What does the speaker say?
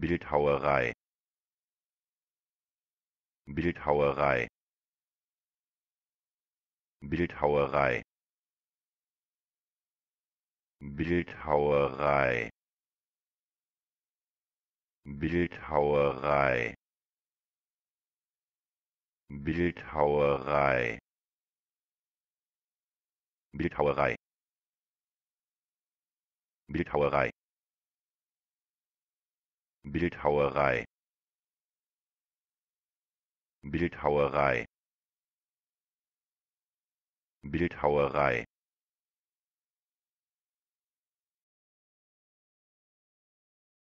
Bildhauerei. Bildhauerei. Bildhauerei. Bildhauerei. Bildhauerei. Bildhauerei. Bildhauerei. Bildhauerei Bildhauerei. Bildhauerei. Bildhauerei